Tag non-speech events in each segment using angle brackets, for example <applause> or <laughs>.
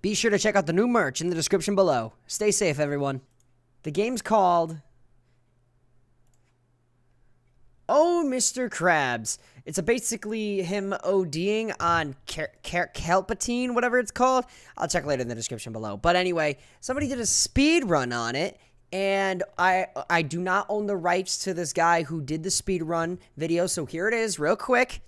Be sure to check out the new merch in the description below. Stay safe, everyone. The game's called Oh, Mr. Krabs. It's basically him ODing on Car- whatever it's called. I'll check later in the description below. But anyway, somebody did a speed run on it, and I I do not own the rights to this guy who did the speed run video. So here it is, real quick.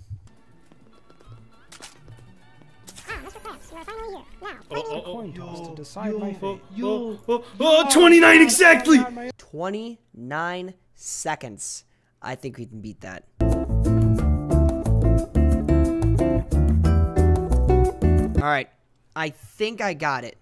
Oh, oh, oh. coin toss to decide my fate. Yo, oh, oh, 29 exactly! 29 seconds. I think we can beat that. All right. I think I got it.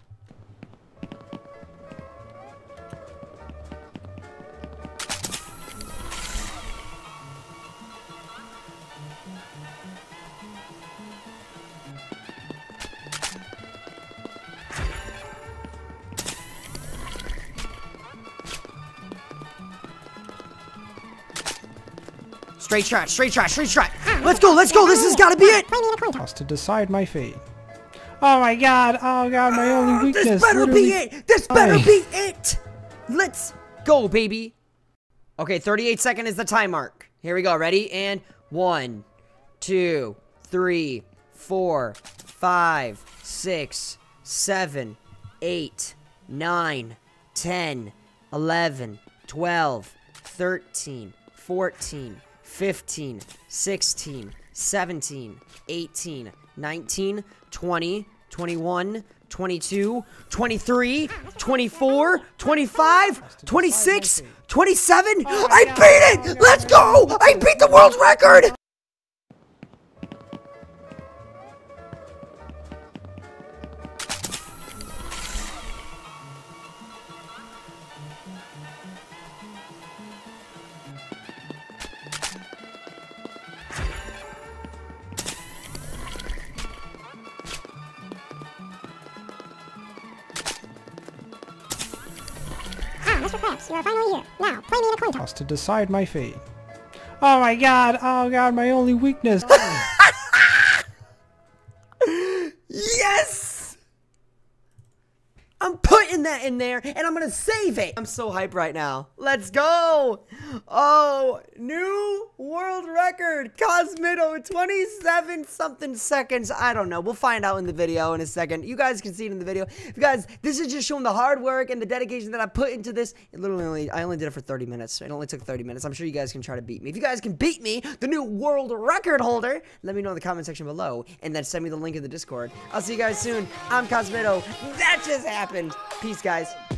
Straight shot, straight shot, straight shot. Let's go, let's go. This has got to be it. Toss to decide my fate. Oh my god, oh god, my only ah, weakness. This better literally- be it. This better Aye. be it. Let's go, baby. Okay, 38 second is the time mark. Here we go. Ready? And one, two, three, four, five, six, seven, eight, nine, 10, 11, 12, 13, 14, 15, 16, 17, 18, 19, 20, 21, 22, 23, 24, 25, 26, 27. I beat it! Let's go! I beat the world record! You are finally here. Now, play me in a coin. Toss to decide my fate. Oh my god, oh god, my only weakness. <laughs> that in there and I'm gonna save it. I'm so hyped right now. Let's go! Oh, new world record. Cosmitto, 27 something seconds. I don't know. We'll find out in the video in a second. You guys can see it in the video. You guys, this is just showing the hard work and the dedication that I put into this. It literally only, I only did it for 30 minutes. It only took 30 minutes. I'm sure you guys can try to beat me. If you guys can beat me, the new world record holder, let me know in the comment section below and then send me the link in the Discord. I'll see you guys soon. I'm Cosmitto. That just happened. Peace, guys.